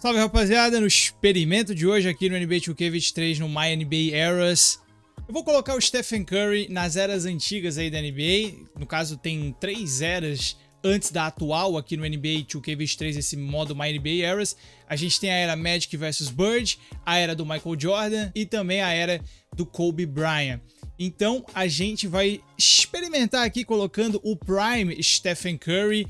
Salve rapaziada, no experimento de hoje aqui no NBA 2K23 no My NBA Eras eu vou colocar o Stephen Curry nas eras antigas aí da NBA, no caso tem três eras antes da atual aqui no NBA 2K23, esse modo My NBA Eras. A gente tem a era Magic vs Bird, a era do Michael Jordan e também a era do Kobe Bryant. Então a gente vai experimentar aqui colocando o Prime Stephen Curry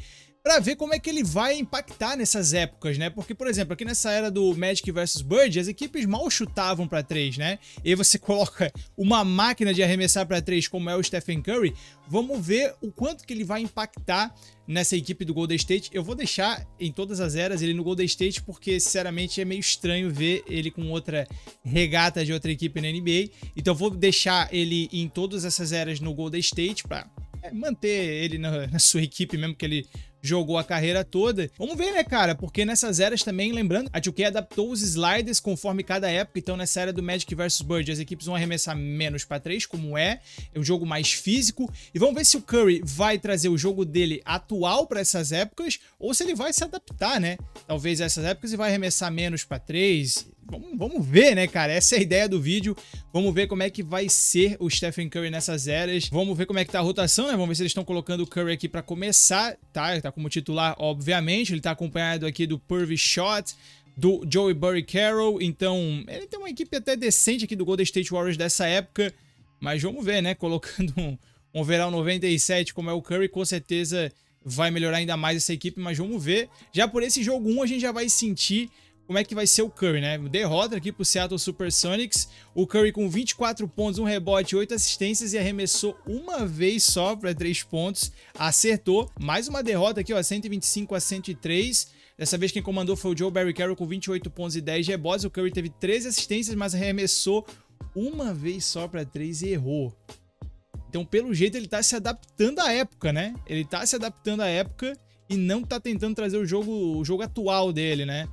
para ver como é que ele vai impactar nessas épocas, né? Porque, por exemplo, aqui nessa era do Magic vs Bird, as equipes mal chutavam para três, né? E aí você coloca uma máquina de arremessar para três, como é o Stephen Curry, vamos ver o quanto que ele vai impactar nessa equipe do Golden State. Eu vou deixar em todas as eras ele no Golden State porque, sinceramente, é meio estranho ver ele com outra regata de outra equipe na NBA. Então, vou deixar ele em todas essas eras no Golden State para é, manter ele na, na, sua equipe mesmo que ele jogou a carreira toda. Vamos ver, né, cara? Porque nessas eras também, lembrando, a 2K adaptou os sliders conforme cada época. Então, nessa era do Magic vs Bird, as equipes vão arremessar menos para 3, como é. É um jogo mais físico. E vamos ver se o Curry vai trazer o jogo dele atual para essas épocas ou se ele vai se adaptar, né? Talvez a essas épocas e vai arremessar menos para 3 vamos, vamos ver, né, cara? Essa é a ideia do vídeo. Vamos ver como é que vai ser o Stephen Curry nessas eras. Vamos ver como é que tá a rotação, né? Vamos ver se eles estão colocando o Curry aqui para começar, tá? Ele tá como titular, obviamente. Ele tá acompanhado aqui do Purvy Shot, do Joey Burry Carroll. Então, ele tem uma equipe até decente aqui do Golden State Warriors dessa época. Mas vamos ver, né? Colocando um, um overall 97 como é o Curry, com certeza vai melhorar ainda mais essa equipe, mas vamos ver. Já por esse jogo 1 a gente já vai sentir como é que vai ser o Curry, né? Derrota aqui pro Seattle Supersonics. O Curry com 24 pontos, um rebote, 8 assistências e arremessou uma vez só para 3 pontos. Acertou. Mais uma derrota aqui, ó, 125 a 103. Dessa vez quem comandou foi o Joe Barry Carroll com 28 pontos e 10 rebotes. O Curry teve 13 assistências, mas arremessou uma vez só para 3 e errou. Então, pelo jeito, ele tá se adaptando à época, né? Ele tá se adaptando à época e não tá tentando trazer o jogo, o jogo atual dele, né?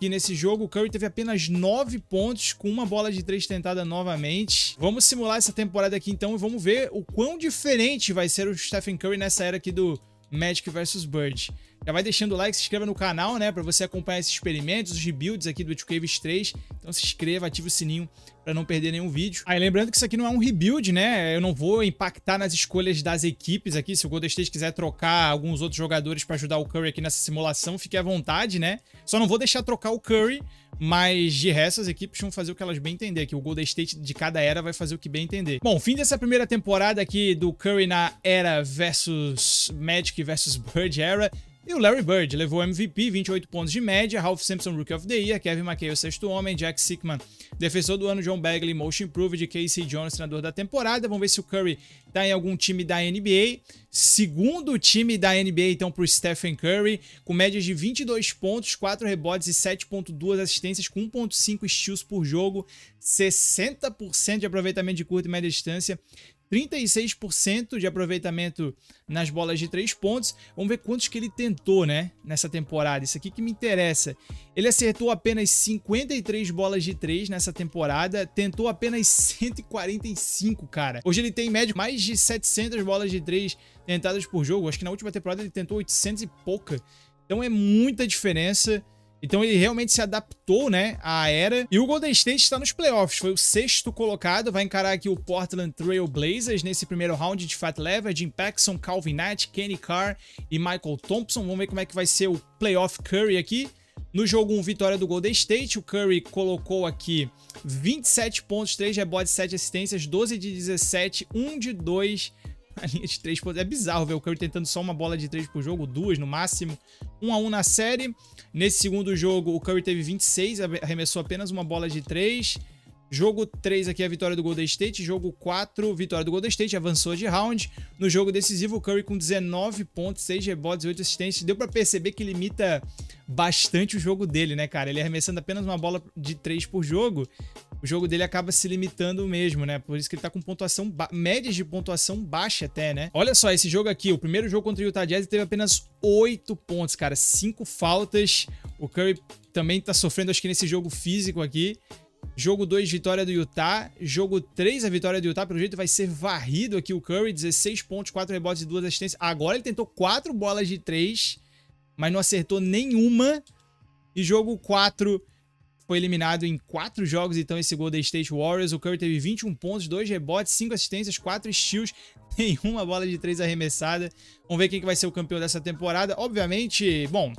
Aqui nesse jogo, o Curry teve apenas 9 pontos com uma bola de 3 tentada novamente. Vamos simular essa temporada aqui então e vamos ver o quão diferente vai ser o Stephen Curry nessa era aqui do Magic vs Bird. Já vai deixando o like, se inscreva no canal, né, para você acompanhar esses experimentos, os rebuilds aqui do 2K23. Então se inscreva, ative o sininho para não perder nenhum vídeo. Aí lembrando que isso aqui não é um rebuild, né? Eu não vou impactar nas escolhas das equipes aqui. Se o Golden State quiser trocar alguns outros jogadores para ajudar o Curry aqui nessa simulação, fique à vontade, né? Só não vou deixar trocar o Curry, mas de resto as equipes vão fazer o que elas bem entender, que o Golden State de cada era vai fazer o que bem entender. Bom, fim dessa primeira temporada aqui do Curry na era versus Magic versus Bird era. E o Larry Bird levou MVP, 28 pontos de média, Ralph Simpson Rookie of the Year, Kevin McHale sexto homem, Jack Sickman defensor do ano, John Bagley Motion Improved, Casey Jones treinador da temporada. Vamos ver se o Curry tá em algum time da NBA. Segundo time da NBA então pro Stephen Curry, com médias de 22 pontos, 4 rebotes e 7.2 assistências com 1.5 steals por jogo, 60% de aproveitamento de curta e média distância, 36% de aproveitamento nas bolas de 3 pontos. Vamos ver quantos que ele tentou, né, nessa temporada. Isso aqui que me interessa. Ele acertou apenas 53 bolas de 3 nessa temporada, tentou apenas 145, cara. Hoje ele tem em média mais de 700 bolas de 3 tentadas por jogo. Acho que na última temporada ele tentou 800 e pouca. Então é muita diferença. Então ele realmente se adaptou, né, à era. E o Golden State está nos playoffs, foi o sexto colocado, vai encarar aqui o Portland Trail Blazers nesse primeiro round de Fat Lever, Jim Calvin Knight, Kenny Carr e Michael Thompson. Vamos ver como é que vai ser o playoff Curry aqui. No jogo 1, vitória do Golden State, o Curry colocou aqui 27 pontos, 3 rebotes, 7 assistências, 12 de 17, 1 de 2 a linha de 3 pontos. É bizarro ver o Curry tentando só uma bola de 3 por jogo, duas no máximo. 1 a 1 na série. Nesse segundo jogo, o Curry teve 26, arremessou apenas uma bola de 3. Jogo 3 aqui é a vitória do Golden State. Jogo 4, vitória do Golden State, avançou de round. No jogo decisivo, o Curry com 19 pontos, 6 rebotes e 8 assistências. Deu para perceber que limita bastante o jogo dele, né, cara? Ele arremessando apenas uma bola de 3 por jogo o jogo dele acaba se limitando mesmo, né? Por isso que ele tá com pontuação médias de pontuação baixa até, né? Olha só, esse jogo aqui, o primeiro jogo contra o Utah Jazz teve apenas 8 pontos, cara, 5 faltas. O Curry também tá sofrendo acho que nesse jogo físico aqui. Jogo 2, vitória do Utah. Jogo 3, a vitória do Utah. Pelo jeito vai ser varrido aqui o Curry. 16 pontos, 4 rebotes e 2 assistências. Agora ele tentou 4 bolas de 3, mas não acertou nenhuma. E jogo 4 foi eliminado em 4 jogos, então, esse Golden State Warriors. O Curry teve 21 pontos, 2 rebotes, 5 assistências, 4 steals, nenhuma bola de 3 arremessada. Vamos ver quem que vai ser o campeão dessa temporada. Obviamente, bom,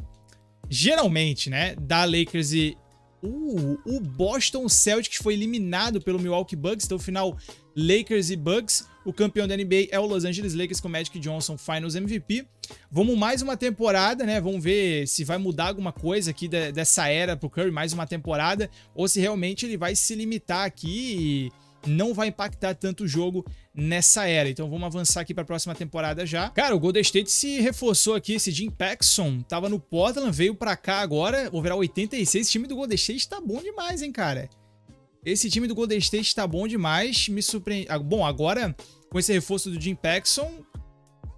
geralmente, né, da Lakers e Uh, o Boston Celtics foi eliminado pelo Milwaukee Bucks, então final Lakers e Bucks. O campeão da NBA é o Los Angeles Lakers com Magic Johnson Finals MVP. Vamos mais uma temporada, né? Vamos ver se vai mudar alguma coisa aqui dessa era pro Curry, mais uma temporada, ou se realmente ele vai se limitar aqui e não vai impactar tanto o jogo nessa era. Então vamos avançar aqui para a próxima temporada já. Cara, o Golden State se reforçou aqui, esse Jim Paxson tava no Portland, veio para cá agora, overall 86. Esse time do Golden State tá bom demais, hein, cara? Esse time do Golden State tá bom demais, me surpreende. Ah, bom, agora com esse reforço do Jim Paxson,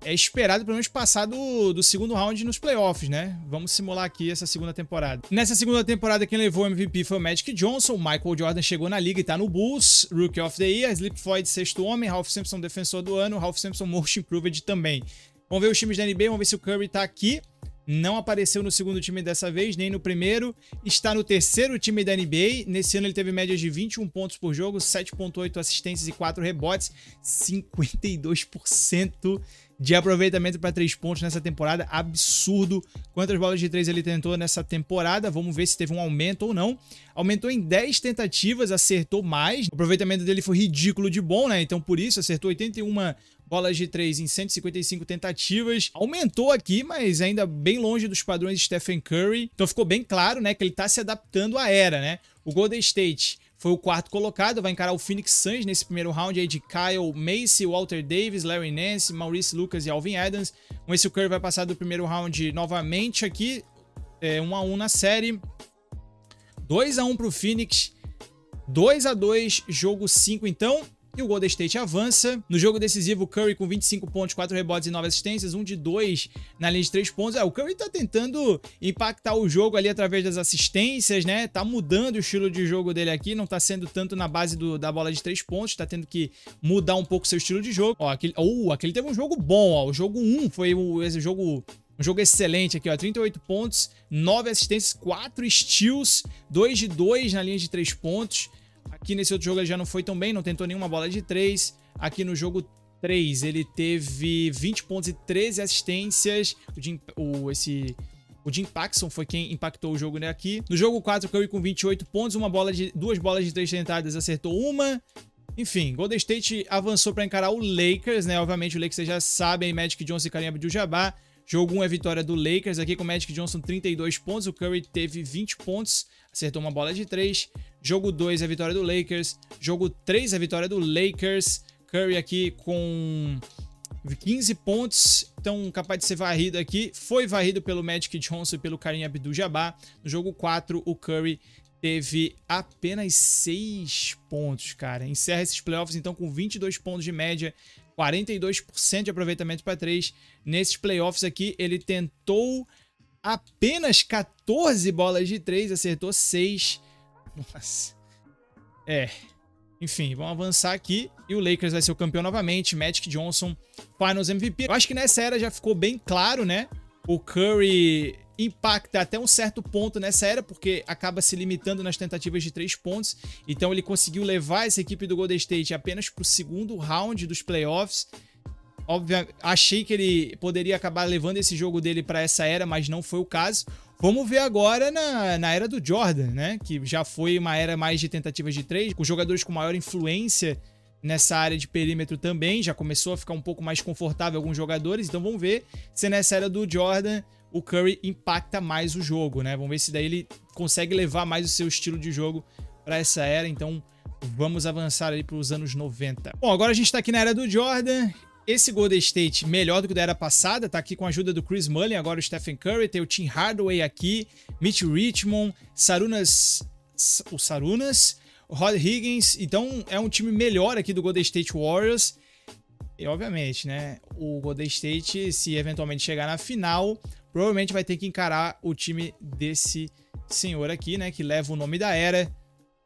é esperado pelo menos passar do, do segundo round nos playoffs, né? Vamos simular aqui essa segunda temporada. Nessa segunda temporada, quem levou o MVP foi o Magic Johnson. Michael Jordan chegou na liga e tá no Bulls. Rookie of the Year. Sleep Floyd, sexto homem. Ralph Simpson, defensor do ano. Ralph Simpson, most improved também. Vamos ver os times da NBA. Vamos ver se o Curry tá aqui. Não apareceu no segundo time dessa vez, nem no primeiro. Está no terceiro time da NBA. Nesse ano ele teve médias de 21 pontos por jogo, 7.8 assistências e 4 rebotes. 52% de aproveitamento para três pontos nessa temporada. Absurdo. Quantas bolas de três ele tentou nessa temporada? Vamos ver se teve um aumento ou não. Aumentou em 10 tentativas, acertou mais. O aproveitamento dele foi ridículo de bom, né? Então por isso acertou 81 bolas de 3 em 155 tentativas. Aumentou aqui, mas ainda bem longe dos padrões de Stephen Curry. Então ficou bem claro, né, que ele está se adaptando à era, né? O Golden State foi o quarto colocado, vai encarar o Phoenix Suns nesse primeiro round aí de Kyle Macy, Walter Davis, Larry Nance, Maurice Lucas e Alvin Adams. O Curry vai passar do primeiro round novamente aqui, é, 1 a 1 na série. 2 a 1 para o Phoenix, 2 a 2 jogo 5 então. E o Golden State avança. No jogo decisivo, Curry com 25 pontos, 4 rebotes e 9 assistências, um de 2 na linha de 3 pontos. É, o Curry tá tentando impactar o jogo ali através das assistências, né? Tá mudando o estilo de jogo dele aqui, não tá sendo tanto na base do, da bola de 3 pontos, tá tendo que mudar um pouco seu estilo de jogo. Ó, aquele, uh, aquele teve um jogo bom, ó. O jogo 1 foi o, esse jogo um jogo excelente aqui, ó. 38 pontos, 9 assistências, 4 steals, 2 de 2 na linha de 3 pontos. Aqui nesse outro jogo ele já não foi tão bem, não tentou nenhuma bola de 3. Aqui no jogo 3 ele teve 20 pontos e 13 assistências. O, Jim, o, esse, o Jim Paxson foi quem impactou o jogo né, aqui. No jogo 4, Curry com 28 pontos, uma bola de, duas bolas de 3 tentadas, acertou uma. Enfim, Golden State avançou para encarar o Lakers, né? Obviamente o Lakers vocês já sabem, Magic Johnson e Kareem Abdul-Jabbar. Jogo 1 é vitória do Lakers aqui com o Magic Johnson 32 pontos, o Curry teve 20 pontos, acertou uma bola de 3. Jogo 2 é vitória do Lakers, jogo 3 é vitória do Lakers. Curry aqui com 15 pontos, então capaz de ser varrido aqui. Foi varrido pelo Magic Johnson e pelo Karim Abdul-Jabbar. No jogo 4, o Curry teve apenas 6 pontos, cara. Encerra esses playoffs então com 22 pontos de média, 42% de aproveitamento para 3. Nesses playoffs aqui, ele tentou apenas 14 bolas de 3, acertou 6. Nossa. É. Enfim, vamos avançar aqui. E o Lakers vai ser o campeão novamente. Magic Johnson, Finals MVP. Eu acho que nessa era já ficou bem claro, né? O Curry impacta até um certo ponto nessa era, porque acaba se limitando nas tentativas de três pontos. Então ele conseguiu levar essa equipe do Golden State apenas para o segundo round dos playoffs. Óbvio, achei que ele poderia acabar levando esse jogo dele para essa era, mas não foi o caso. Vamos ver agora na, na era do Jordan, né? Que já foi uma era mais de tentativas de três, com jogadores com maior influência nessa área de perímetro também. Já começou a ficar um pouco mais confortável alguns jogadores. Então vamos ver se nessa era do Jordan o Curry impacta mais o jogo, né? Vamos ver se daí ele consegue levar mais o seu estilo de jogo para essa era. Então vamos avançar ali para os anos 90. Bom, agora a gente está aqui na era do Jordan. Esse Golden State melhor do que da era passada, tá aqui com a ajuda do Chris Mullin, agora o Stephen Curry, tem o Tim Hardaway aqui, Mitch Richmond, Sarunas, o Sarunas, o Rod Higgins, então é um time melhor aqui do Golden State Warriors. E obviamente, né, o Golden State, se eventualmente chegar na final, provavelmente vai ter que encarar o time desse senhor aqui, né, que leva o nome da era,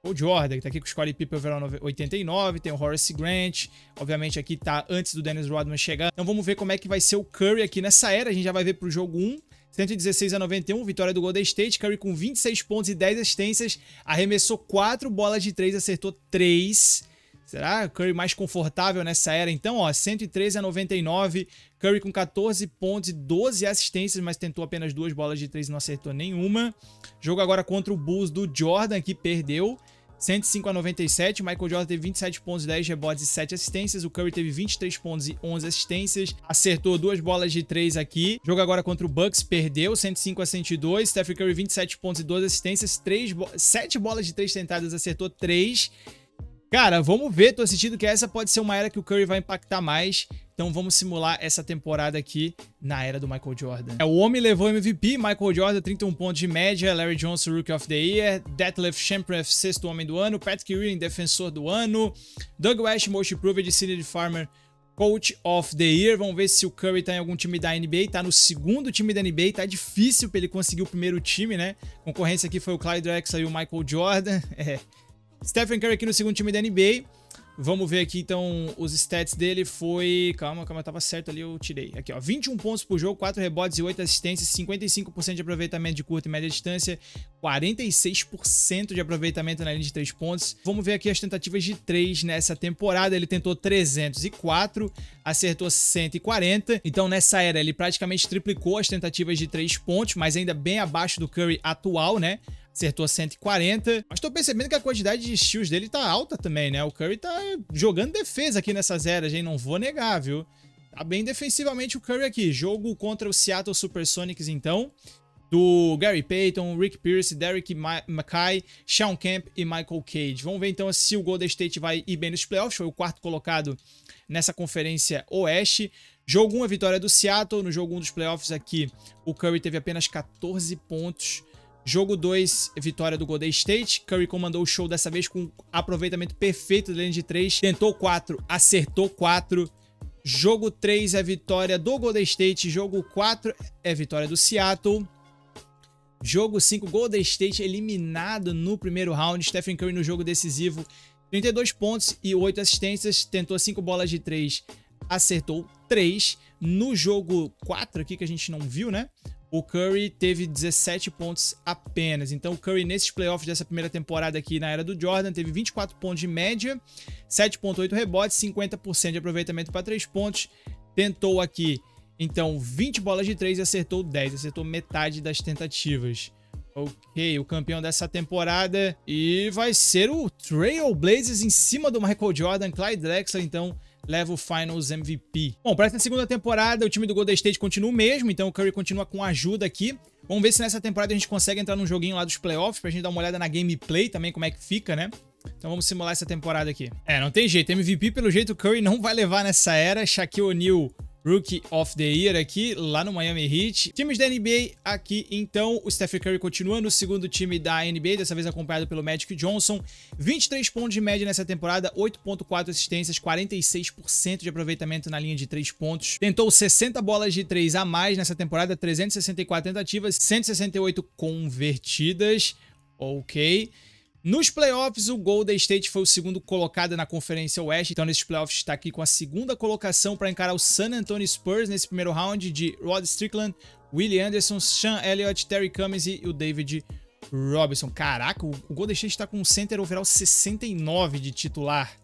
o Jordan, que tá aqui com o Scottie Pippen overall 89, tem o Horace Grant, obviamente aqui tá antes do Dennis Rodman chegar. Então vamos ver como é que vai ser o Curry aqui nessa era, a gente já vai ver pro jogo 1, 116 a 91, vitória do Golden State. Curry com 26 pontos e 10 assistências, arremessou 4 bolas de 3, acertou 3. Será Curry mais confortável nessa era? Então, ó, 113 a 99, Curry com 14 pontos e 12 assistências, mas tentou apenas duas bolas de 3 e não acertou nenhuma. Jogo agora contra o Bulls do Jordan, que perdeu. 105 a 97, Michael Jordan teve 27 pontos, 10 rebotes e 7 assistências, o Curry teve 23 pontos e 11 assistências, acertou duas bolas de 3 aqui. Jogo agora contra o Bucks, perdeu 105 a 102, Stephen Curry 27 pontos e 12 assistências, 3 bo 7 bolas de 3 tentadas, acertou 3. Cara, vamos ver, tô sentindo que essa pode ser uma era que o Curry vai impactar mais. Então vamos simular essa temporada aqui na era do Michael Jordan. É, o homem levou MVP, Michael Jordan 31 pontos de média, Larry Johnson Rookie of the Year, Detlef Schrempf sexto homem do ano, Patrick Ewing defensor do ano, Doug West Most Improved, Sidney Farmer Coach of the Year. Vamos ver se o Curry tá em algum time da NBA. Tá no segundo time da NBA. Tá difícil pra ele conseguir o primeiro time, né? concorrência aqui foi o Clyde Drexler e o Michael Jordan. É. Stephen Curry aqui no segundo time da NBA. Vamos ver aqui, então, os stats dele foi... Calma, calma, tava certo ali, eu tirei. Aqui, ó, 21 pontos por jogo, 4 rebotes e 8 assistências, 55% de aproveitamento de curta e média distância, 46% de aproveitamento na linha de 3 pontos. Vamos ver aqui as tentativas de 3 nessa temporada. Ele tentou 304, acertou 140. Então, nessa era, ele praticamente triplicou as tentativas de 3 pontos, mas ainda bem abaixo do Curry atual, né? Acertou 140. Mas tô percebendo que a quantidade de steals dele tá alta também, né? O Curry tá jogando defesa aqui nessas eras, hein? Não vou negar, viu? Tá bem defensivamente o Curry aqui. Jogo contra o Seattle Supersonics, então. Do Gary Payton, Rick Pierce, Derek Mackay, Sean Kemp e Michael Cage. Vamos ver então se o Golden State vai ir bem nos playoffs. Foi o quarto colocado nessa conferência oeste. Jogo 1, a vitória do Seattle. No jogo 1 dos playoffs aqui, o Curry teve apenas 14 pontos. Jogo 2, vitória do Golden State. Curry comandou o show dessa vez com aproveitamento perfeito da linha de 3. Tentou 4, acertou 4. Jogo 3 é vitória do Golden State. Jogo 4 é vitória do Seattle. Jogo 5, Golden State eliminado no primeiro round. Stephen Curry no jogo decisivo. 32 pontos e 8 assistências. Tentou 5 bolas de 3, acertou 3. No jogo 4 aqui, que a gente não viu, né? O Curry teve 17 pontos apenas. Então o Curry nesses playoffs dessa primeira temporada aqui na era do Jordan teve 24 pontos de média, 7.8 rebotes, 50% de aproveitamento para 3 pontos. Tentou aqui então 20 bolas de 3 e acertou 10, acertou metade das tentativas. Ok, o campeão dessa temporada e vai ser o Trail Blazers em cima do Michael Jordan, Clyde Drexler, então leva o Finals MVP. Bom, para essa segunda temporada, o time do Golden State continua o mesmo, então o Curry continua com ajuda aqui. Vamos ver se nessa temporada a gente consegue entrar num joguinho lá dos playoffs pra gente dar uma olhada na gameplay também, como é que fica, né? Então vamos simular essa temporada aqui. É, não tem jeito. MVP, pelo jeito, o Curry não vai levar nessa era. Shaquille O'Neal Rookie of the Year aqui, lá no Miami Heat. Times da NBA aqui, então, o Stephen Curry continua no segundo time da NBA, dessa vez acompanhado pelo Magic Johnson. 23 pontos de média nessa temporada, 8.4 assistências, 46% de aproveitamento na linha de 3 pontos. Tentou 60 bolas de 3 a mais nessa temporada, 364 tentativas, 168 convertidas. Ok. Nos playoffs, o Golden State foi o segundo colocado na Conferência Oeste, então nesses playoffs está aqui com a segunda colocação para encarar o San Antonio Spurs nesse primeiro round de Rod Strickland, Willie Anderson, Sean Elliott, Terry Cummings e o David Robinson. Caraca, o Golden State está com um center overall 69 de titular.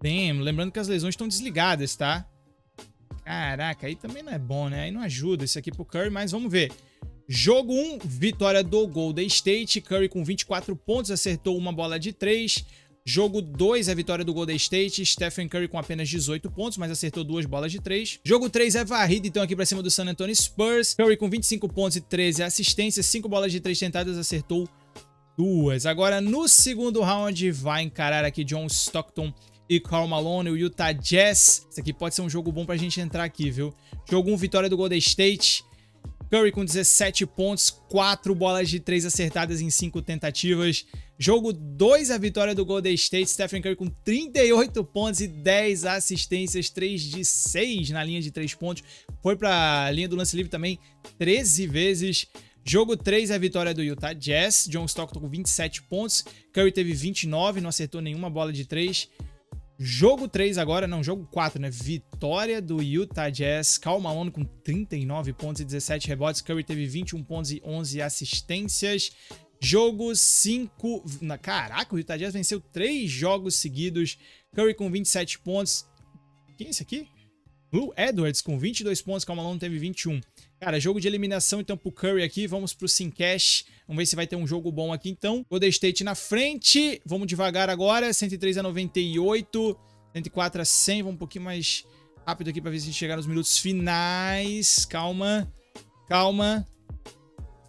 Bem, lembrando que as lesões estão desligadas, tá? Caraca, aí também não é bom, né? Aí não ajuda isso aqui pro Curry, mas vamos ver. Jogo 1, vitória do Golden State. Curry com 24 pontos, acertou uma bola de 3. Jogo 2 é a vitória do Golden State. Stephen Curry com apenas 18 pontos, mas acertou duas bolas de 3. Jogo 3 é varrido, então, aqui pra cima do San Antonio Spurs. Curry com 25 pontos e 13 assistências. 5 bolas de 3 tentadas, acertou duas. Agora, no segundo round, vai encarar aqui John Stockton e Karl Malone, o Utah Jazz. Esse aqui pode ser um jogo bom pra gente entrar aqui, viu? Jogo 1, vitória do Golden State. Curry com 17 pontos, 4 bolas de 3 acertadas em 5 tentativas. Jogo 2, a vitória do Golden State. Stephen Curry com 38 pontos e 10 assistências, 3 de 6 na linha de 3 pontos. Foi para a linha do lance livre também 13 vezes. Jogo 3, a vitória do Utah Jazz. John Stockton com 27 pontos. Curry teve 29, não acertou nenhuma bola de 3. Jogo 3 agora, não, jogo 4, né? Vitória do Utah Jazz. Cal Malone com 39 pontos e 17 rebotes. Curry teve 21 pontos e 11 assistências. Jogo 5. Caraca, o Utah Jazz venceu 3 jogos seguidos. Curry com 27 pontos. Quem é esse aqui? Blue Edwards com 22 pontos. Cal Malone teve 21. Cara, jogo de eliminação então pro Curry aqui. Vamos pro Simcash. Vamos ver se vai ter um jogo bom aqui então. Golden State na frente. Vamos devagar agora. 103 a 98. 104 a 100. Vamos um pouquinho mais rápido aqui pra ver se chegar nos minutos finais. Calma. Calma.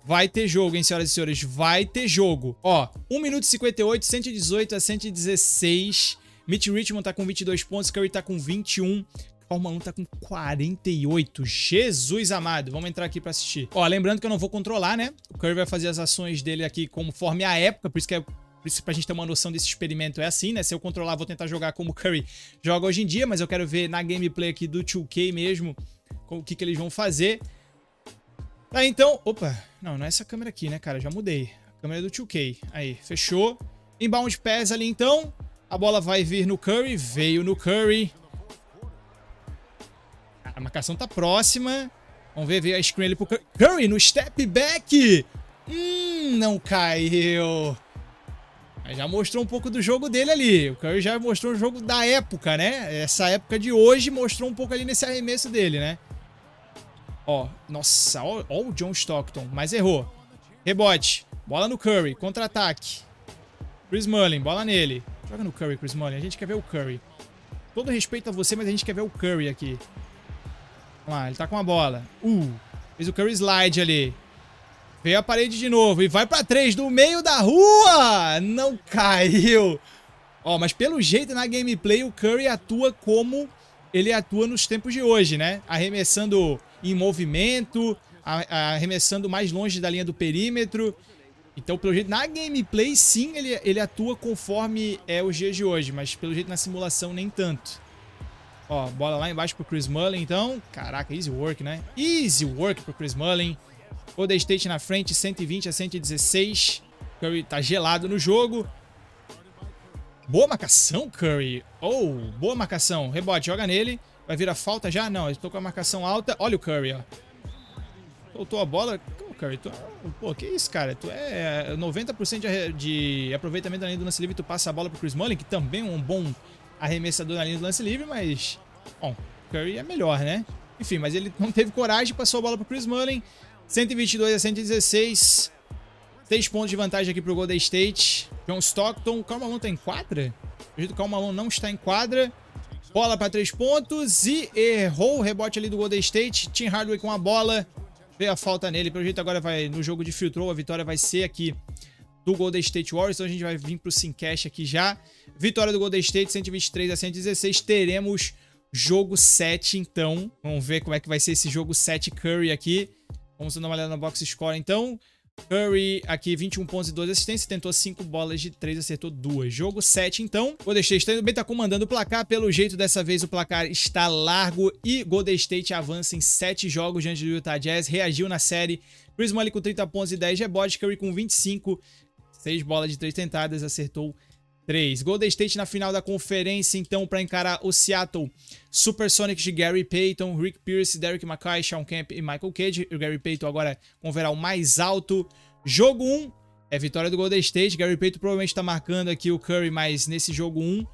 Vai ter jogo, hein, senhoras e senhores? Vai ter jogo. Ó, 1 minuto e 58, 118 a 116. Mitch Richmond tá com 22 pontos, Curry tá com 21. Fórmula 1 tá com 48. Jesus amado. Vamos entrar aqui pra assistir. Ó, lembrando que eu não vou controlar, né? O Curry vai fazer as ações dele aqui conforme a época, por isso que é por isso pra gente ter uma noção desse experimento é assim, né? Se eu controlar, vou tentar jogar como o Curry joga hoje em dia, mas eu quero ver na gameplay aqui do 2K mesmo o que, que eles vão fazer. Tá, então... Opa! Não, não é essa câmera aqui, né, cara? Já mudei. A câmera do 2K. Aí, fechou. Inbound pass ali, então. A bola vai vir no Curry. Veio no Curry. A marcação tá próxima. Vamos ver, veio a screen ali pro Curry. Curry no step back. Hum, não caiu. Mas já mostrou um pouco do jogo dele ali. O Curry já mostrou o jogo da época, né? Essa época de hoje mostrou um pouco ali nesse arremesso dele, né? Ó, nossa, ó, ó o John Stockton, mas errou. Rebote, bola no Curry, contra-ataque. Chris Mullin, bola nele. Joga no Curry, Chris Mullin, a gente quer ver o Curry. Todo respeito a você, mas a gente quer ver o Curry aqui. Vamos lá, ele tá com a bola. Uh, fez o Curry slide ali. Veio a parede de novo e vai pra três do meio da rua. Não caiu. Ó, mas pelo jeito na gameplay o Curry atua como ele atua nos tempos de hoje, né? Arremessando em movimento, arremessando mais longe da linha do perímetro. Então, pelo jeito, na gameplay, sim, ele, ele atua conforme é os dias de hoje, mas pelo jeito na simulação nem tanto. Ó, bola lá embaixo pro Chris Mullin, então. Caraca, easy work, né? Easy work pro Chris Mullin. Golden State na frente, 120 a 116. Curry tá gelado no jogo. Boa marcação, Curry. Oh, boa marcação. Rebote, joga nele. Vai vir a falta já? Não, eu tô com a marcação alta. Olha o Curry, ó. Soltou a bola. Pô, Curry, tu... Pô, que isso, cara? Tu é 90% de, de aproveitamento linha do lance livre. Tu passa a bola pro Chris Mullin, que também é um bom arremessador na linha do lance livre, mas... Bom, Curry é melhor, né? Enfim, mas ele não teve coragem, passou a bola pro Chris Mullin. 122 a 116. 6 pontos de vantagem aqui pro Golden State. John Stockton. O Cal Malone tá em quadra? O jeito que o Cal Malone não está em quadra. Bola para 3 pontos e errou o rebote ali do Golden State. Tim Hardaway com a bola. Veio a falta nele. Pelo jeito agora vai no jogo de filtrou. A vitória vai ser aqui do Golden State Warriors. Então a gente vai vir pro Simcash aqui já. Vitória do Golden State, 123 a 116. Teremos jogo 7 então. Vamos ver como é que vai ser esse jogo 7 Curry aqui. Vamos dar uma olhada no box score então. Curry aqui 21 pontos e 12 assistências, tentou 5 bolas de 3, acertou 2. Jogo 7 então. Golden State também tá comandando o placar, pelo jeito dessa vez o placar está largo e Golden State avança em 7 jogos diante do Utah Jazz, reagiu na série. Chris Molly com 30 pontos e 10 rebotes, Curry com 25, 6 bolas de 3 tentadas, acertou 3. Golden State na final da conferência, então, para encarar o Seattle Supersonics de Gary Payton, Rick Pierce, Derek McKay, Sean Kemp e Michael Cage. O Gary Payton agora com o veral mais alto. Jogo 1 é vitória do Golden State. Gary Payton provavelmente está marcando aqui o Curry, mas nesse jogo 1...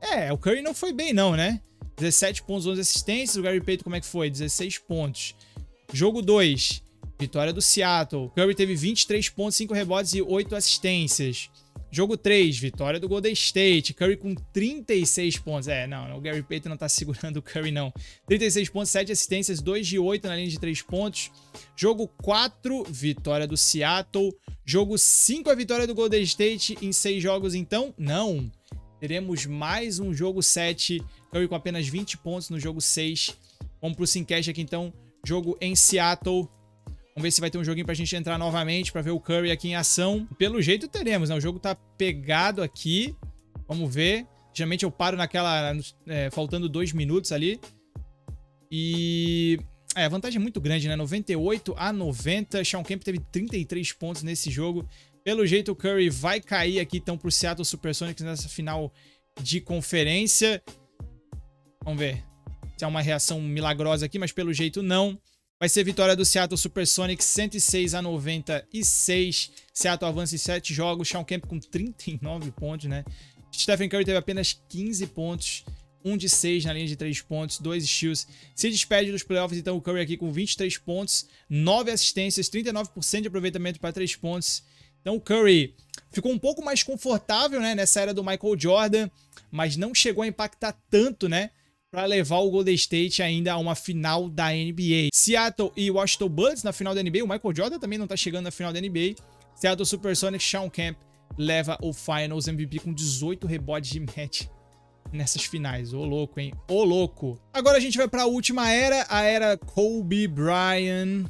É, o Curry não foi bem não, né? 17 pontos, 11 assistências. O Gary Payton como é que foi? 16 pontos. Jogo 2, vitória do Seattle. Curry teve 23 pontos, 5 rebotes e 8 assistências. Jogo 3, vitória do Golden State. Curry com 36 pontos. É, não, o Gary Payton não tá segurando o Curry, não. 36 pontos, 7 assistências, 2 de 8 na linha de 3 pontos. Jogo 4, vitória do Seattle. Jogo 5, a vitória do Golden State em 6 jogos, então? Não. Teremos mais um jogo 7. Curry com apenas 20 pontos no jogo 6. Vamos pro Simcast aqui, então. Jogo em Seattle. Vamos ver se vai ter um joguinho pra gente entrar novamente pra ver o Curry aqui em ação. Pelo jeito teremos, né? O jogo tá pegado aqui. Vamos ver. Geralmente eu paro naquela... É, faltando dois minutos ali. E... É, a vantagem é muito grande, né? 98 a 90. Sean Kemp teve 33 pontos nesse jogo. Pelo jeito o Curry vai cair aqui então pro Seattle Supersonics nessa final de conferência. Vamos ver se é uma reação milagrosa aqui, mas pelo jeito não. Vai ser vitória do Seattle Supersonics 106 a 96. Seattle avança em 7 jogos. Sean Kemp com 39 pontos, né? Stephen Curry teve apenas 15 pontos. 1 de 6 na linha de 3 pontos, 2 steals. Se despede dos playoffs, então o Curry aqui com 23 pontos, 9 assistências, 39% de aproveitamento para 3 pontos. Então o Curry ficou um pouco mais confortável né, nessa era do Michael Jordan, mas não chegou a impactar tanto, né? Para levar o Golden State ainda a uma final da NBA. Seattle e Washington Bullets na final da NBA. O Michael Jordan também não tá chegando na final da NBA. Seattle Supersonics, Sean Kemp leva o Finals MVP com 18 rebotes de match nessas finais. Ô louco, hein? Ô louco. Agora a gente vai para a última era, a era Kobe Bryant.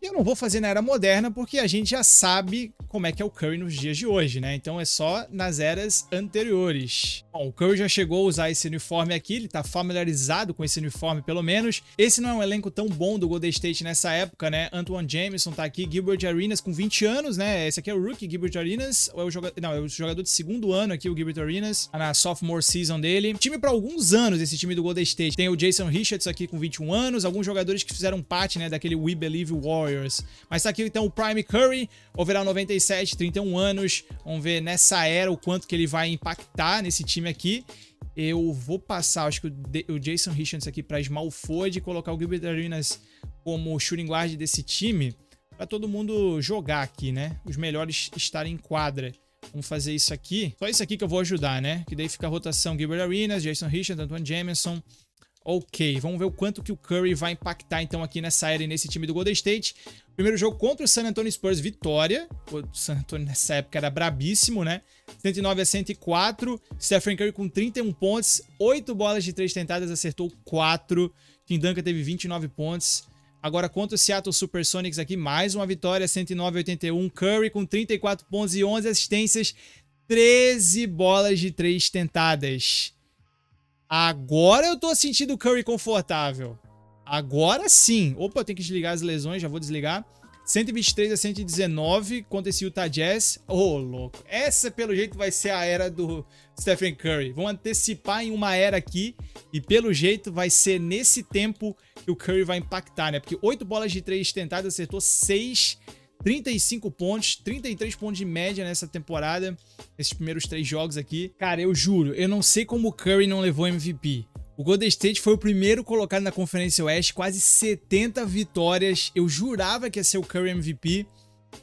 Eu não vou fazer na era moderna porque a gente já sabe como é que é o Curry nos dias de hoje, né? Então é só nas eras anteriores. Bom, o Curry já chegou a usar esse uniforme aqui, ele tá familiarizado com esse uniforme pelo menos. Esse não é um elenco tão bom do Golden State nessa época, né? Antoine Jameson tá aqui, Gilbert Arenas com 20 anos, né? Esse aqui é o rookie Gilbert Arenas, ou é o jogador, não, é o jogador de segundo ano aqui, o Gilbert Arenas, na sophomore season dele. Time para alguns anos esse time do Golden State. Tem o Jason Richards aqui com 21 anos, alguns jogadores que fizeram parte, né, daquele We Believe Warriors. Mas tá aqui então o Prime Curry, overall 97, 31 anos. Vamos ver nessa era o quanto que ele vai impactar nesse time aqui. Eu vou passar, acho que o, Jason Richards aqui para Small Ford e colocar o Gilbert Arenas como shooting guard desse time para todo mundo jogar aqui, né? Os melhores estarem em quadra. Vamos fazer isso aqui. Só isso aqui que eu vou ajudar, né? Que daí fica a rotação Gilbert Arenas, Jason Richards, Antoine Jameson, Ok, vamos ver o quanto que o Curry vai impactar então aqui nessa era e nesse time do Golden State. Primeiro jogo contra o San Antonio Spurs, vitória. O San Antonio nessa época era brabíssimo, né? 109 a 104. Stephen Curry com 31 pontos, 8 bolas de 3 tentadas, acertou 4. Tim Duncan teve 29 pontos. Agora contra o Seattle Supersonics aqui, mais uma vitória, 109 a 81. Curry com 34 pontos e 11 assistências, 13 bolas de 3 tentadas. Agora eu tô sentindo o Curry confortável. Agora sim. Opa, eu tenho que desligar as lesões, já vou desligar. 123 a 119 contra esse Utah Jazz. Ô, oh, louco. Essa, pelo jeito, vai ser a era do Stephen Curry. Vamos antecipar em uma era aqui e, pelo jeito, vai ser nesse tempo que o Curry vai impactar, né? Porque 8 bolas de 3 tentadas, acertou 6 35 pontos, 33 pontos de média nessa temporada, esses primeiros três jogos aqui. Cara, eu juro, eu não sei como o Curry não levou MVP. O Golden State foi o primeiro colocado na Conferência Oeste, quase 70 vitórias. Eu jurava que ia ser o Curry MVP,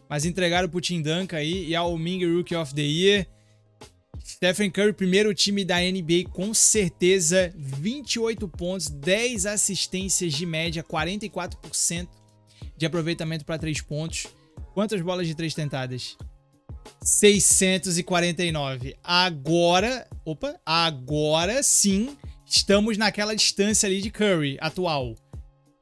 mas entregaram pro Tim Duncan aí e ao Ming Rookie of the Year. Stephen Curry, primeiro time da NBA, com certeza, 28 pontos, 10 assistências de média, 44% de aproveitamento para 3 pontos. Quantas bolas de três tentadas? 649. Agora, opa, agora sim, estamos naquela distância ali de Curry atual.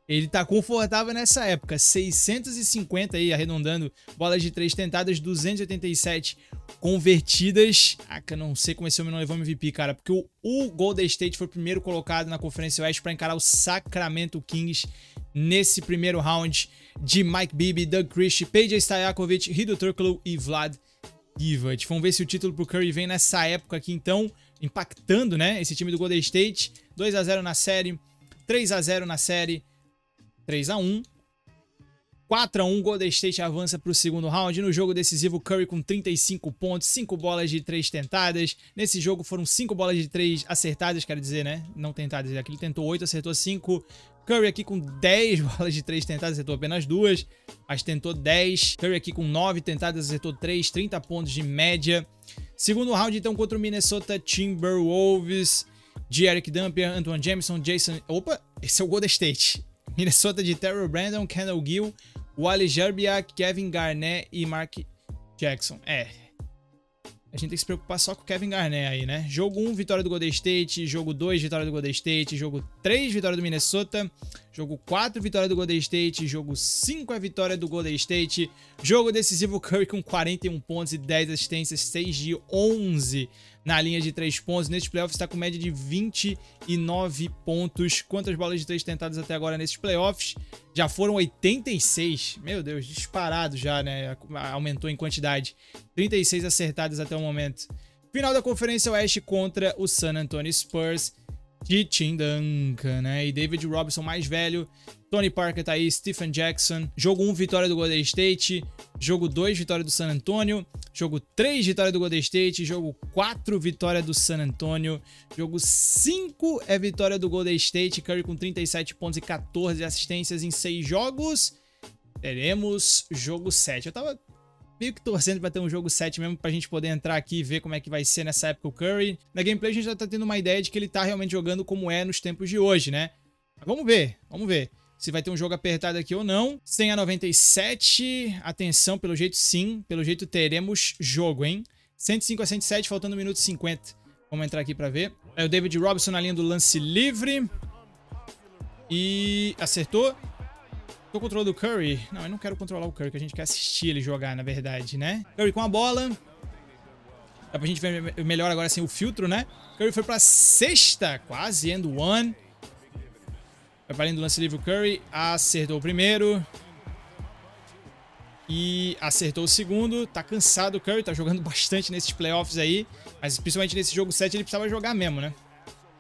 Ele tá confortável nessa época, 650 aí, arredondando, bolas de três tentadas, 287 convertidas. Ah, que eu não sei como esse homem não levou MVP, cara, porque o, o Golden State foi o primeiro colocado na Conferência Oeste para encarar o Sacramento Kings nesse primeiro round de Mike Bibby, Doug Christie, Peja Stajakovic, Rido Turkoglu e Vlad Divac. Vamos ver se o título pro Curry vem nessa época aqui, então, impactando, né, esse time do Golden State. 2 a 0 na série, 3 a 0 na série, 3 a 1 4 a 1 Golden State avança para o segundo round. No jogo decisivo, Curry com 35 pontos, 5 bolas de 3 tentadas. Nesse jogo foram 5 bolas de 3 acertadas, quero dizer, né? Não tentadas. Aqui ele tentou 8, acertou 5. Curry aqui com 10 bolas de 3 tentadas, acertou apenas 2, mas tentou 10. Curry aqui com 9 tentadas, acertou 3, 30 pontos de média. Segundo round, então, contra o Minnesota Timberwolves, de Eric Dampier, Antoine Jameson, Jason... Opa, esse é o Golden State. Minnesota de Terrell Brandon, Kendall Gill, Wally Gerbiak, Kevin Garnett e Mark Jackson. É, a gente tem que se preocupar só com o Kevin Garnett aí, né? Jogo 1, vitória do Golden State. Jogo 2, vitória do Golden State. Jogo 3, vitória do Minnesota. Jogo 4, vitória do Golden State. Jogo 5 é vitória do Golden State. Jogo decisivo, Curry com 41 pontos e 10 assistências, 6 de 11 na linha de 3 pontos. Neste playoffs está com média de 29 pontos. Quantas bolas de 3 tentadas até agora nesses playoffs? Já foram 86. Meu Deus, disparado já, né? Aumentou em quantidade. 36 acertadas até o momento. Final da Conferência Oeste contra o San Antonio Spurs de Tim Duncan, né? E David Robinson mais velho, Tony Parker tá aí, Stephen Jackson. Jogo 1, vitória do Golden State. Jogo 2, vitória do San Antonio. Jogo 3, vitória do Golden State. Jogo 4, vitória do San Antonio. Jogo 5 é vitória do Golden State. Curry com 37 pontos e 14 assistências em 6 jogos. Teremos jogo 7. Eu tava que torcendo pra ter um jogo 7 mesmo, pra gente poder entrar aqui e ver como é que vai ser nessa época o Curry. Na gameplay a gente já tá tendo uma ideia de que ele tá realmente jogando como é nos tempos de hoje, né? Mas vamos ver, vamos ver se vai ter um jogo apertado aqui ou não. 100 a 97, atenção, pelo jeito sim, pelo jeito teremos jogo, hein? 105 a 107, faltando 1 minuto e 50. Vamos entrar aqui pra ver. É o David Robinson na linha do lance livre. E acertou. Tô controlando o Curry. Não, eu não quero controlar o Curry, que a gente quer assistir ele jogar, na verdade, né? Curry com a bola. Dá pra gente ver melhor agora sem o filtro, né? Curry foi pra sexta, quase, end one. Vai pra linha do lance livre o Curry. Acertou o primeiro. E acertou o segundo. Tá cansado o Curry, tá jogando bastante nesses playoffs aí. Mas principalmente nesse jogo 7 ele precisava jogar mesmo, né?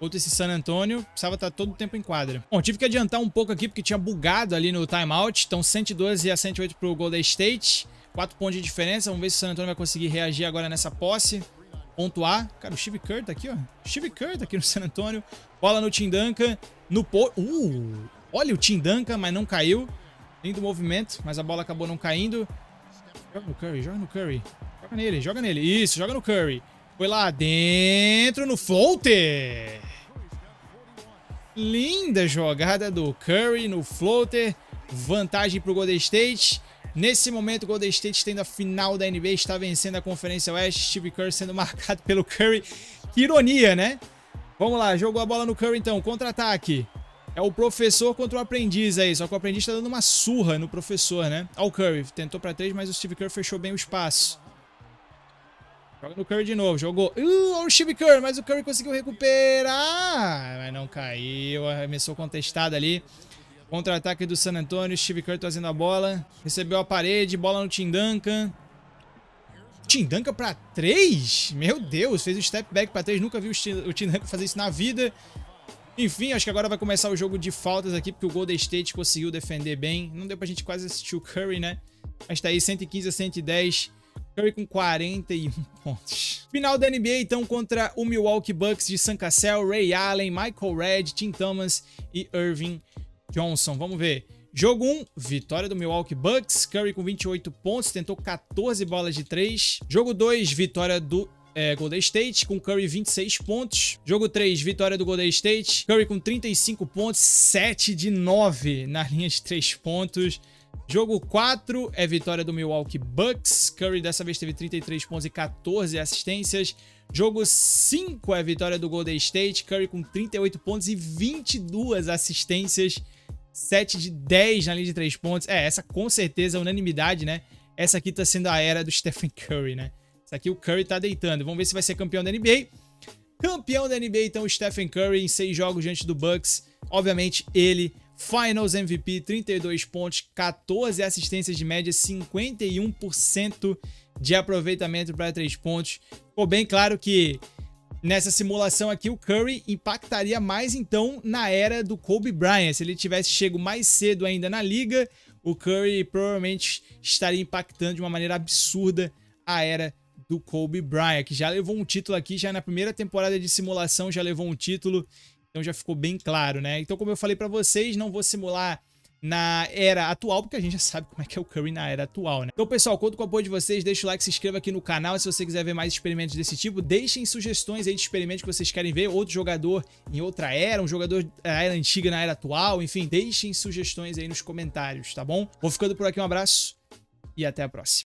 Outro esse San Antonio, precisava estar todo o tempo em quadra. Bom, tive que adiantar um pouco aqui porque tinha bugado ali no timeout. Então 112 a 108 pro Golden State. 4 pontos de diferença. Vamos ver se o San Antonio vai conseguir reagir agora nessa posse. Pontuar. Cara, o Steve Kerr tá aqui, ó. Steve Kerr tá aqui no San Antonio. Bola no Tim Duncan. No po... Uh! Olha o Tim Duncan, mas não caiu. Lindo movimento, mas a bola acabou não caindo. Joga no Curry, joga no Curry. Joga nele, joga nele. Isso, joga no Curry. Foi lá dentro no floater. Linda jogada do Curry no floater. Vantagem para o Golden State. Nesse momento, o Golden State tendo a final da NBA, está vencendo a Conferência Oeste. Steve Kerr sendo marcado pelo Curry. Que ironia, né? Vamos lá, jogou a bola no Curry então, contra-ataque. É o professor contra o aprendiz aí, só que o aprendiz está dando uma surra no professor, né? Olha o Curry, tentou para três, mas o Steve Kerr fechou bem o espaço. Joga no Curry de novo. Jogou. Uh, olha o Steve Curry, mas o Curry conseguiu recuperar. Mas não caiu. Arremessou contestado ali. Contra-ataque do San Antonio. Steve Curry trazendo a bola. Recebeu a parede. Bola no Tim Duncan. Tim Duncan pra três? Meu Deus, fez o step back pra três. Nunca vi o Tim Duncan fazer isso na vida. Enfim, acho que agora vai começar o jogo de faltas aqui, porque o Golden State conseguiu defender bem. Não deu pra gente quase assistir o Curry, né? Mas tá aí 115 a 110. Curry com 41 pontos. Final da NBA, então, contra o Milwaukee Bucks de San Cassell, Ray Allen, Michael Redd, Tim Thomas e Irving Johnson. Vamos ver. Jogo 1, vitória do Milwaukee Bucks. Curry com 28 pontos, tentou 14 bolas de 3. Jogo 2, vitória do é, Golden State, com Curry 26 pontos. Jogo 3, vitória do Golden State. Curry com 35 pontos, 7 de 9 na linha de 3 pontos. Jogo 4 é vitória do Milwaukee Bucks. Curry dessa vez teve 33 pontos e 14 assistências. Jogo 5 é vitória do Golden State. Curry com 38 pontos e 22 assistências. 7 de 10 na linha de 3 pontos. É, essa com certeza é unanimidade, né? Essa aqui tá sendo a era do Stephen Curry, né? Essa aqui o Curry tá deitando. Vamos ver se vai ser campeão da NBA. Campeão da NBA, então, o Stephen Curry em 6 jogos diante do Bucks. Obviamente, ele Finals MVP, 32 pontos, 14 assistências de média, 51% de aproveitamento para 3 pontos. Ficou bem claro que nessa simulação aqui o Curry impactaria mais então na era do Kobe Bryant. Se ele tivesse chego mais cedo ainda na liga, o Curry provavelmente estaria impactando de uma maneira absurda a era do Kobe Bryant, que já levou um título aqui, já na primeira temporada de simulação já levou um título então já ficou bem claro, né? Então, como eu falei para vocês, não vou simular na era atual, porque a gente já sabe como é que é o Curry na era atual, né? Então, pessoal, conto com o apoio de vocês, deixa o like, se inscreva aqui no canal, se você quiser ver mais experimentos desse tipo, deixem sugestões aí de experimentos que vocês querem ver, outro jogador em outra era, um jogador da era antiga na era atual, enfim, deixem sugestões aí nos comentários, tá bom? Vou ficando por aqui, um abraço e até a próxima.